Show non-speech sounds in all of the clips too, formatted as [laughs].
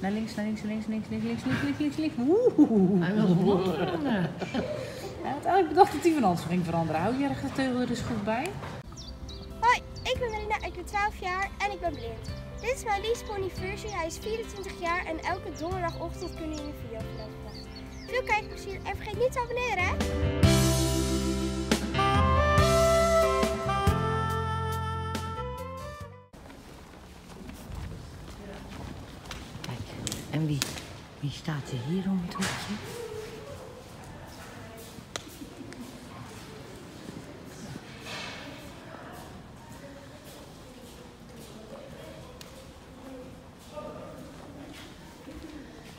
Naar links, naar links, naar links, links, links, links, links, links, links, links. Oeh. Hij wilde veranderen. Ja, uiteindelijk bedacht dat hij van alles ging veranderen. Hou je de teugel er dus goed bij? Hoi, ik ben Melina, ik ben 12 jaar en ik ben blind. Dit is mijn liefste pony Fursie, hij is 24 jaar en elke donderdagochtend kunnen jullie een video van hem verwachten. Veel kijkplezier en vergeet niet te abonneren hè! En wie, staat er hier om het hoekje?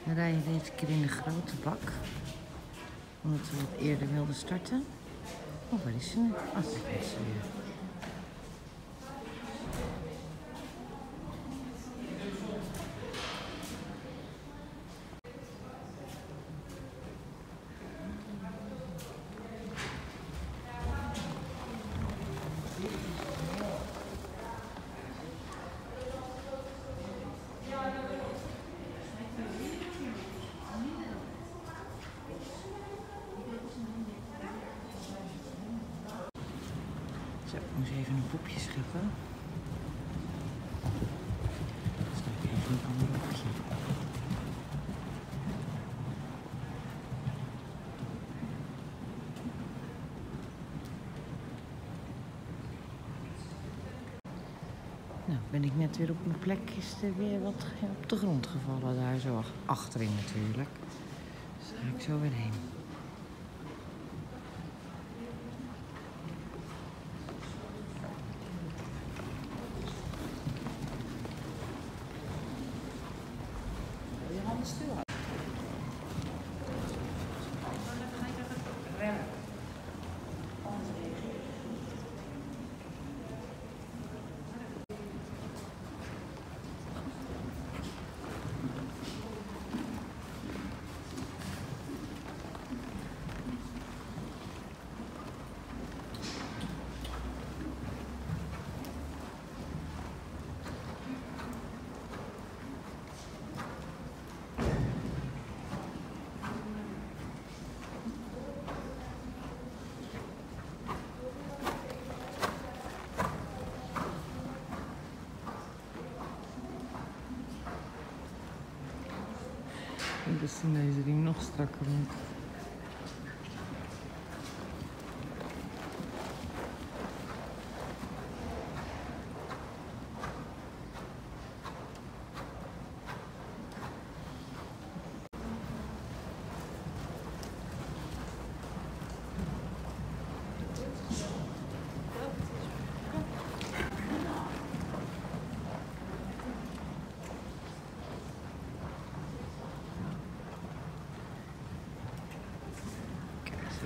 We rijden deze keer in de grote bak. Omdat we wat eerder wilden starten. Oh, waar is ze nu? Ah, daar is ze weer. Moest even een poepje scheppen. Nou, ben ik net weer op mijn plek, is er weer wat op de grond gevallen. Daar zo ach- achterin natuurlijk. Dus daar ga ik zo weer heen. Dus dan deze riem nog strakker moet.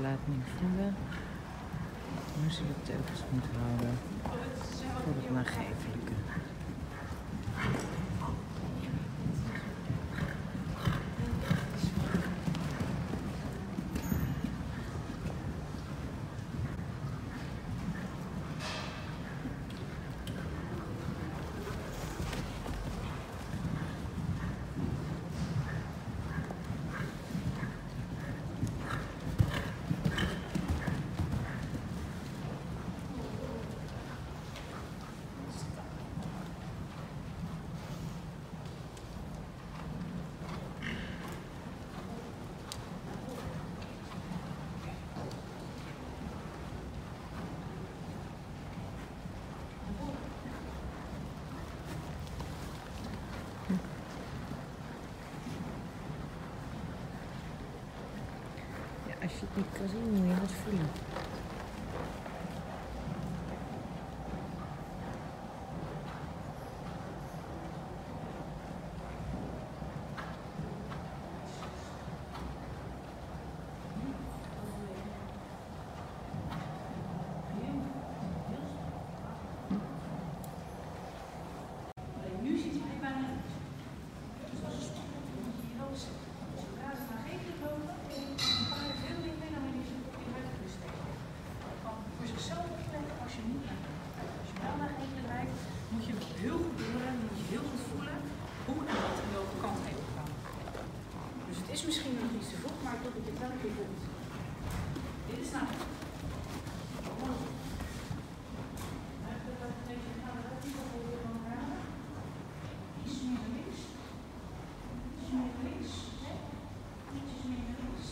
Niet voelen. Nu ze de teugels moet houden voor het nagevelijke. Ja, als je het niet kan zien, moet iets te vroeg, maar ik hoop dat je het wel een keer voelt. Dit is nou. Iets meer naar links. Iets meer naar links. Iets meer naar links.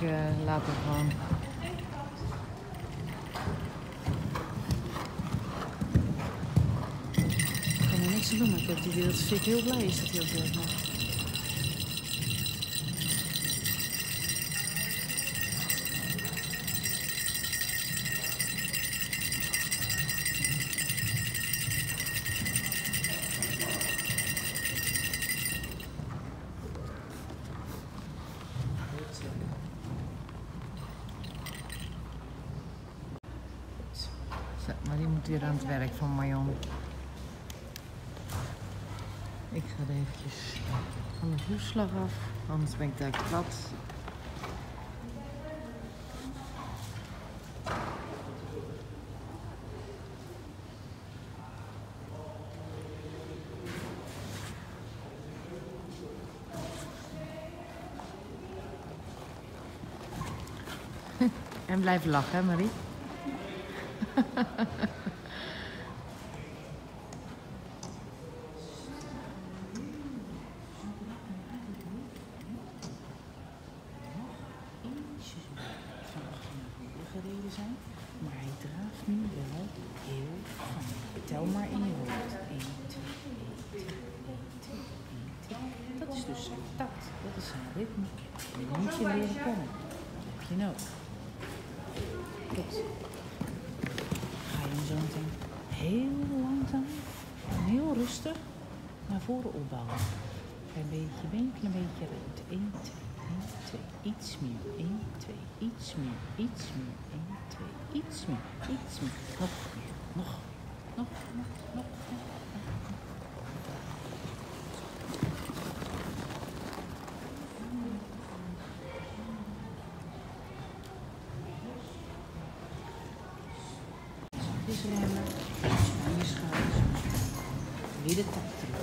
Ja, Het gewoon. Ik kan er niks aan doen, maar ik heb die wereld heel blij is dat hij ook werk weer aan het werk van Marion. Ik ga er eventjes van de vloerslag af, anders ben ik daar plat. [laughs] En blijf lachen, hè Marie? [laughs] zijn takt. Dat is zijn ritme. Die moet je leren kennen. Dat heb je nodig. Goed. Ga je hem zo meteen heel langzaam en heel rustig naar voren opbouwen. Klein beetje, beetje, een beetje ruimte. 1, 2, 1, 2. Iets meer. 1, 2. Iets meer. Iets meer. 1, 2. Iets meer. Iets meer. Nog meer. Nog. Nog. Nog. Nog. Zachtjes remmen. Aan je schouders. De tak terug.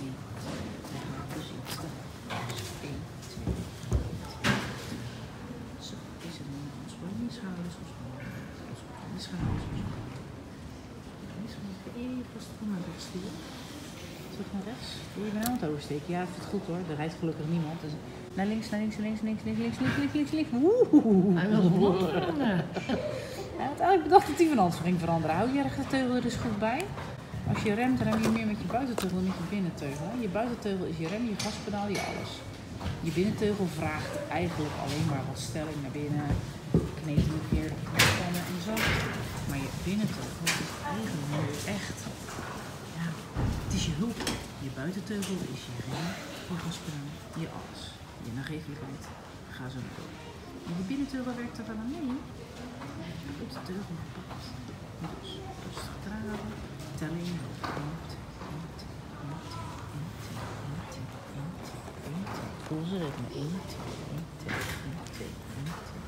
1, iets te hard. 1, 2, Zo, is het nu ontspan je schouders, ontspan ontspan je schouders, ontspan je. Even vast van naar rechts sturen. Terug naar rechts. Wil je oversteken? Ja, dat is goed hoor. Er rijdt gelukkig niemand. Dus naar links, naar links, naar links, links, links, links, links, links, links, links. Woehoe. Hij wil de blond worden. Ja, uiteindelijk bedacht dat hij van hand ging veranderen. Hou je rechterteugel er dus goed bij. Als je remt, rem je meer met je buitenteugel dan met je binnenteugel. Je buitenteugel is je rem, je gaspedaal, je alles. Je binnenteugel vraagt eigenlijk alleen maar wat stelling naar binnen. Kneep een keer, spannen en zo. Maar je binnenteugel is eigenlijk echt, ja, het is je hulp. Je buitenteugel is je rem, je gaspedaal, je alles. Je nagevelijkheid, ga zo maar door. En je binnenteugel werkt er wel aan mee. Op de teugel gepakt. Dus rustig dragen, tellen in je hoofd. 1, 2, 1, 2, 1, 2, 1, 2, 1, 2, 1, 2. Voel ze ritme. 1, 2, 1, 2, 1, 2, 1, 2.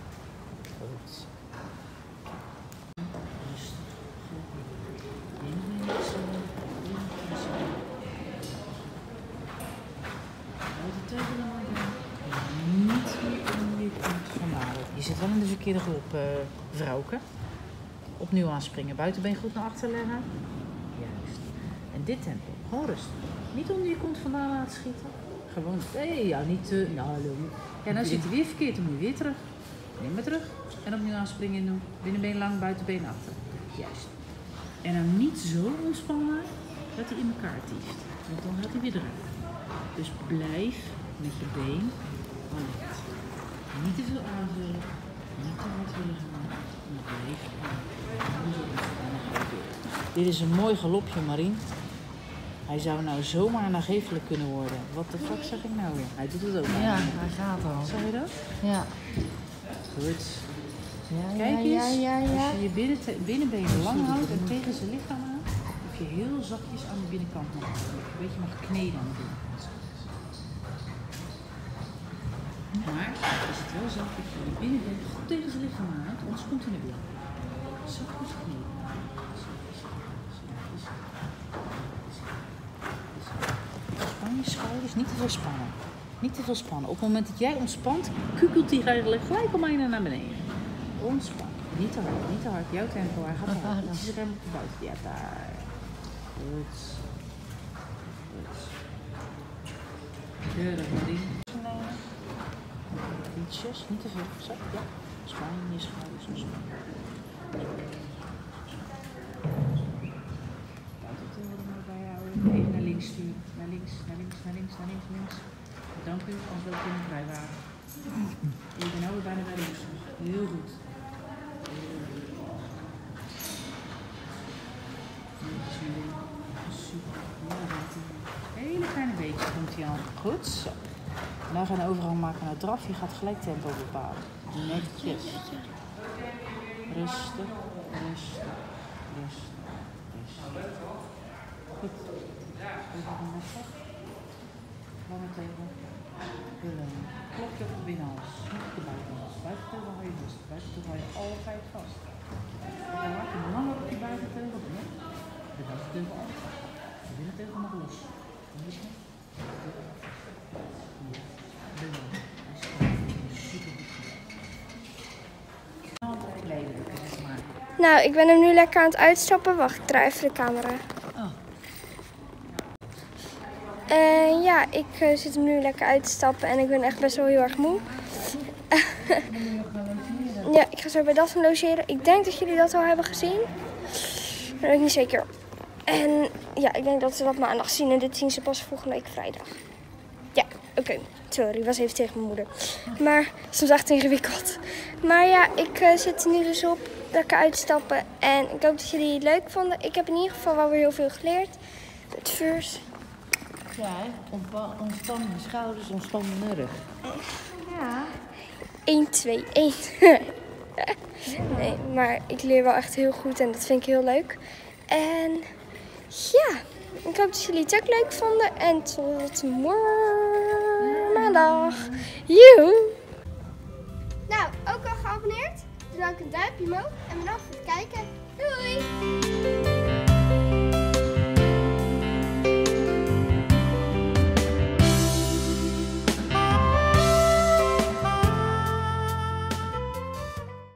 Goed. Rustig. Goed. Inwensen. Inwensen. Houd de teugel dan maar bij. Niet meer in je kant vandaan. Je zit wel in de verkeerde groep, eh vrouwke. Opnieuw aanspringen. Buitenbeen goed naar achter leggen. Juist. En dit tempo. Gewoon rustig. Niet onder je kont vandaan laten schieten. Gewoon, nee, ja, niet te, nou, hallo. Ja, dan zit hij weer verkeerd, dan moet je weer terug. Neem maar terug. En opnieuw aanspringen en doen. Binnenbeen lang, buitenbeen achter. Juist. En dan niet zo ontspannen dat hij in elkaar tieft. Want dan gaat hij weer eruit. Dus blijf met je been alert. Niet te veel aanvullen. Niet te hard willen gaan. Maar blijf aan. Dit is een mooi galopje, Marien. Hij zou nou zomaar nagevelijk kunnen worden. Wat de fuck zeg ik nou weer? Hij doet het ook. Ja, hij gaat al. Zag je dat? Ja. Goed. Ja, Kijk ja, eens, ja, ja, ja. als je je binnen binnenbenen lang houdt en tegen zijn lichaam aan, hoef je heel zachtjes aan de binnenkant nog een beetje mag kneden aan de binnenkant. Maar is het wel zacht dat je je binnenbeen goed tegen zijn lichaam houdt, anders komt hij naar binnen. Zachtjes, zachtjes. Span je schouders, niet te veel spannen. Niet te veel spannen. Op het moment dat jij ontspant, kukelt hij eigenlijk gelijk om bijna naar beneden. Ontspannen. Niet te hard, niet te hard. Jouw tempo, hij gaat hard. dan. Ietsjes rem op de buiten. Ja, daar. Goed. Goed. Keurig. Ietsjes, niet te veel. Zo, ja. Span je schouders. ontspan. Buitentil maar bij houden. Even naar links sturen. Naar links, naar links, naar links, naar links, links. Dank u, anders loop ik in een vrijwagen. Je bent weer bijna bij links. Heel goed. Super. Hele kleine beetje komt hij aan. Goed zo. Nou gaan overgang maken naar draf. Je gaat gelijk tempo bepalen. Netjes. Rustig, rustig, rustig, rustig. Goed. Overgang naar draf. Lange tegel. Pullen. Klopje op de binnenhals. Niet de buitenhals. Buitenteugel hou je vast. Buitenteugel hou je altijd vast. Dan maak je langer op die buitenteugel. De buitenteugel altijd. De binnenteugel mag los. Dat is maar. Nou, ik ben hem nu lekker aan het uitstappen. Wacht, ik draai even de camera. Oh. Ja, ik eh, zit hem nu lekker uit te stappen en ik ben echt best wel heel erg moe. [laughs] ja, ik ga zo bij Daphne logeren. Ik denk dat jullie dat al hebben gezien. Weet ik niet zeker. En ja, ik denk dat ze dat maandag zien en dit zien ze pas volgende week vrijdag. Oké. Sorry, was even tegen mijn moeder. Maar het is echt ingewikkeld. Maar ja, ik eh, zit er nu dus op. Lekker uitstappen. En ik hoop dat jullie het leuk vonden. Ik heb in ieder geval wel weer heel veel geleerd. Het first. Ja, ontspannen schouders, ontspannen rug. Ja. 1, 2, 1. nee, maar ik leer wel echt heel goed en dat vind ik heel leuk. En ja, ik hoop dat jullie het ook leuk vonden. En tot morgen maandag. Joe! Nou, ook al geabonneerd? Doe dan een duimpje omhoog en bedankt voor het kijken. Doei!